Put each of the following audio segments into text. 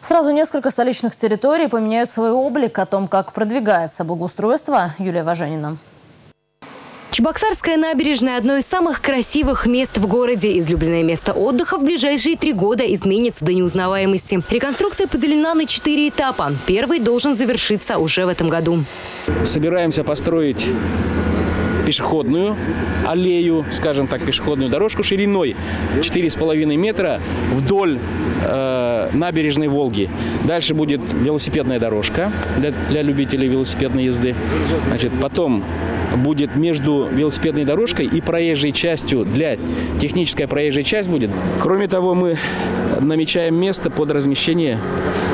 Сразу несколько столичных территорий поменяют свой облик. О том, как продвигается благоустройство, Юлия Важенина. Чебоксарская набережная – одно из самых красивых мест в городе. Излюбленное место отдыха в ближайшие три года изменится до неузнаваемости. Реконструкция поделена на четыре этапа. Первый должен завершиться уже в этом году. Собираемся построить пешеходную аллею, скажем так, пешеходную дорожку шириной 4,5 метра вдоль э, набережной Волги. Дальше будет велосипедная дорожка для, для любителей велосипедной езды. Значит, потом будет между велосипедной дорожкой и проезжей частью для техническая проезжая часть будет. Кроме того, мы намечаем место под размещение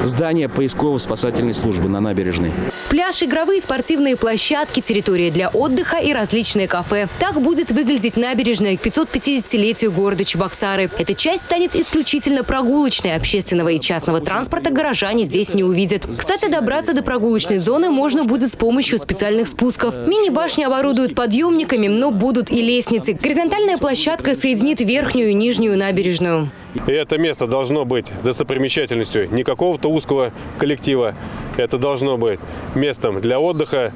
здания поисково-спасательной службы на набережной. Пляж, игровые спортивные площадки, территория для отдыха и различные кафе. Так будет выглядеть набережная к 550-летию города Чебоксары. Эта часть станет исключительно прогулочной. Общественного и частного транспорта горожане здесь не увидят. Кстати, добраться до прогулочной зоны можно будет с помощью специальных спусков. Оборудуют подъемниками, но будут и лестницы. Горизонтальная площадка соединит верхнюю и нижнюю набережную. И это место должно быть достопримечательностью не какого-то узкого коллектива. Это должно быть местом для отдыха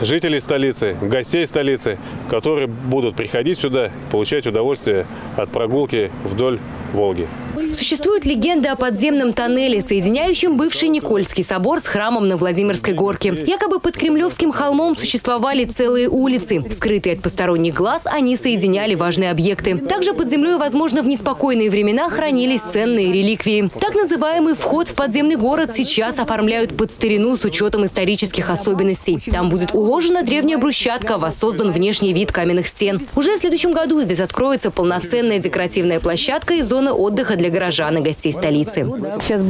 жителей столицы, гостей столицы, которые будут приходить сюда, получать удовольствие от прогулки вдоль Волги. Существует легенда о подземном тоннеле, соединяющем бывший Никольский собор с храмом на Владимирской горке. Якобы под Кремлевским холмом существовали целые улицы. Скрытые от посторонних глаз, они соединяли важные объекты. Также под землей, возможно, в неспокойные времена хранились ценные реликвии. Так называемый вход в подземный город сейчас оформляют под старину с учетом исторических особенностей. Там будет уложена древняя брусчатка, воссоздан внешний вид каменных стен. Уже в следующем году здесь откроется полноценная декоративная площадка и зона отдыха для горожан и гостей столицы. Сейчас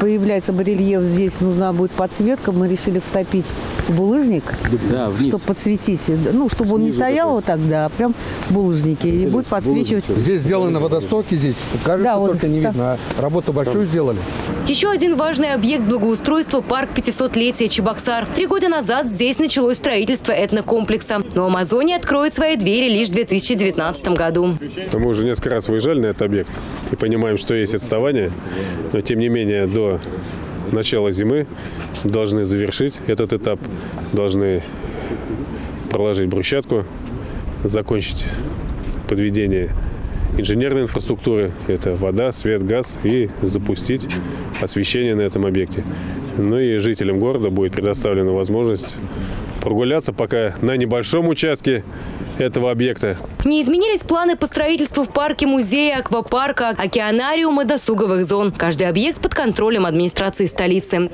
появляется барельеф здесь, нужна будет подсветка. Мы решили втопить булыжник, да, чтобы подсветить. Ну, чтобы он не стоял вот так, да, а прям булыжники. И будет подсвечивать. Здесь сделаны водостоки здесь. Кажется, да, только вот, не видно. А работу большую сделали. Еще один важный объект благоустройства – парк 500-летия Чебоксар. Три года назад здесь началось строительство этнокомплекса. Но Амазония откроет свои двери лишь в 2019 году. Мы уже несколько раз выезжали на этот объект и понимаем, что есть отставание. Но тем не менее до начала зимы должны завершить этот этап, должны проложить брусчатку, закончить подведение инженерной инфраструктуры. Это вода, свет, газ и запустить освещение на этом объекте. Ну и жителям города будет предоставлена возможность прогуляться пока на небольшом участке этого объекта. Не изменились планы по строительству в парке музея, аквапарка, океанариума, досуговых зон. Каждый объект под контролем администрации столицы.